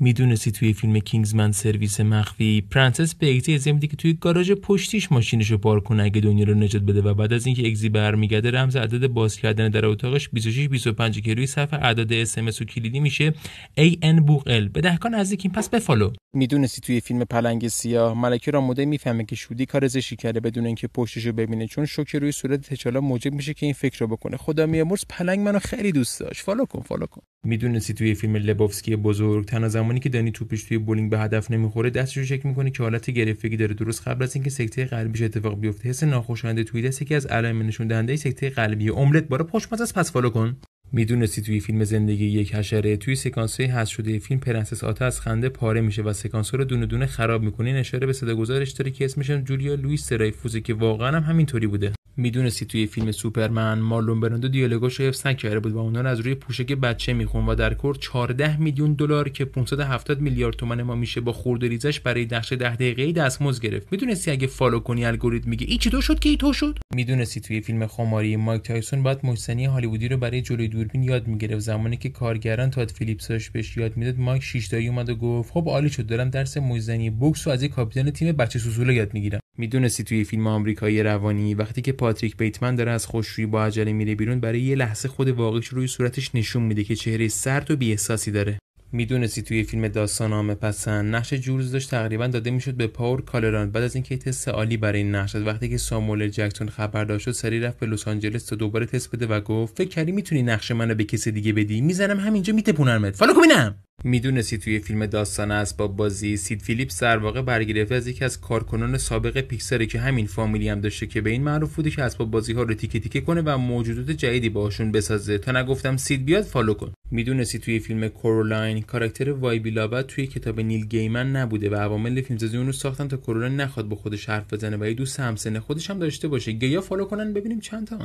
می‌دونستی توی فیلم کینگزمن سرویس مخفی پرنسس به میده که توی گاراژ پشتیش ماشینش رو پارک کنه اگه دنیا رو نجات بده و بعد از اینکه اگزی برمیگرده رمز عدد باز کردن در اتاقش 26 25 که روی صفحه اعداد اس ام و کلیدی میشه ای ان بوغل به دهکان نزدیکین پس بفالو. می‌دونستی توی فیلم پلنگ سیاه ملکه راموده می‌فهمه که شودی کار زشی کرده بدون اینکه پشتش رو ببینه چون شوک روی صورت تچالا موجب میشه که این فکر رو بکنه. خدا میامرز پلنگ منو خیلی دوست داشت. فالو کن فالو کن. می‌دونستی توی فیلم لبوفسکی بزرگ تنها زمانی که دانی توپش توی بولینگ به هدف نمی‌خوره دستش رو چک می‌کنه که حالت گرفتگی داره. درست قبل از اینکه سکته قلبیش اتفاق بیفته حس ناخوشایند توی دست یکی از علائم نشون دهنده سکته قلبی املت. باره پشماز از پس follow کن. می‌دونستی توی فیلم زندگی یک حشره توی سکانس های حذف شده فیلم پرنسس آتا از خنده پاره میشه و سکانس رو دونه دونه خراب می‌کنه. این اشاره به صداگذارش داره که اسمش جولیا لوئیس سرایفوزه که واقعا هم همینطوری بوده. می‌دونستی توی فیلم سوپرمن مارلون برندو دیالوگاش حفظ نکرده بود و اونا رو از روی پوشک بچه می‌خوند و در کل 14 میلیون دلار که 570 میلیارد تومن ما میشه با خورد ریزش برای نقش 10 دقیقه‌ای دستمزد گرفت. می‌دونستی اگه follow کنی الگوریتم میگه چی تو شد که ای تو شد؟ می‌دونستی توی فیلم خماری مایک تایسون باید مشت زنی هالیوودی رو برای جلوی دوربین یاد می‌گرفت. زمانی که کارگران تاد فیلیپس داشت بهش یاد می‌داد مایک شیشتایی اومد و گفت خب عالی شد دارم درس مشت زنی بوکس و از یک کاپیتان تیم بچه سوسوله یاد می‌گیرم. می‌دونستی توی فیلم آمریکایی روانی وقتی که پاتریک بیتمن داره از خشکشویی با عجله میره بیرون برای یه لحظه خود واقعیش روی صورتش نشون میده که چهره سرد و بی‌احساسی داره. می‌دونستی توی فیلم داستان عامه پسند نقش جولز داشت تقریبا داده می‌شد به پال کالدرون. بعد از اینکه تست عالی برای این نقش وقتی که ساموئل جکسون خبردار شد سریع رفت به لس آنجلس تا دوباره تست بده و گفت فکر کردی می‌تونی نقش منو به کسی دیگه بدی؟ می‌زنم همینجا میتپونمت. follow کن می‌دونستی توی فیلم داستان اسباب بازی سید فیلیپس در واقع برگرفته از یکی از کارکنان سابق پیکسره که همین فامیلی هم داشته که به این معروف بوده که اسباب بازی ها رو تیکه تیکه کنه و موجودات جدیدی باشون بسازه. تا نگفتم سید بیاد follow کن. می‌دونستی توی فیلم کورولاین کاراکتر وایبی لابت توی کتاب نیل گیمن نبوده و عوامل فیلمسازی اون رو ساختن تا کورولاین نخواد با خودش حرف بزنه و یه دوست همسن خودش هم داشته باشه. گیا فالو کنن ببینیم چند تا